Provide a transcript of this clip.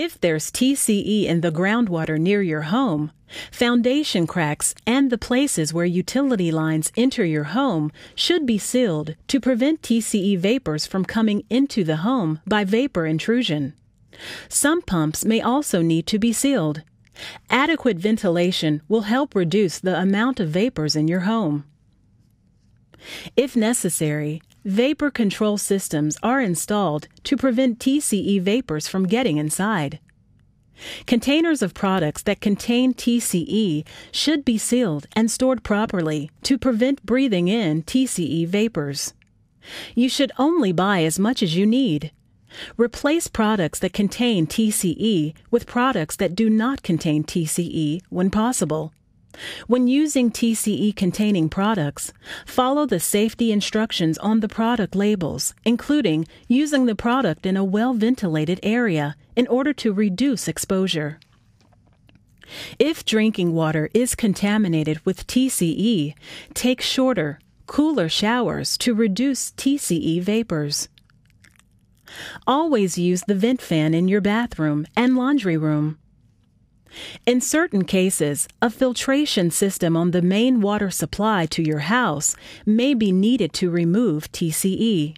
If there's TCE in the groundwater near your home, foundation cracks and the places where utility lines enter your home should be sealed to prevent TCE vapors from coming into the home by vapor intrusion. Sump pumps may also need to be sealed. Adequate ventilation will help reduce the amount of vapors in your home. If necessary, vapor control systems are installed to prevent TCE vapors from getting inside. Containers of products that contain TCE should be sealed and stored properly to prevent breathing in TCE vapors. You should only buy as much as you need. Replace products that contain TCE with products that do not contain TCE when possible. When using TCE containing products, follow the safety instructions on the product labels, including using the product in a well ventilated area in order to reduce exposure. If drinking water is contaminated with TCE, take shorter, cooler showers to reduce TCE vapors. Always use the vent fan in your bathroom and laundry room. In certain cases, a filtration system on the main water supply to your house may be needed to remove TCE.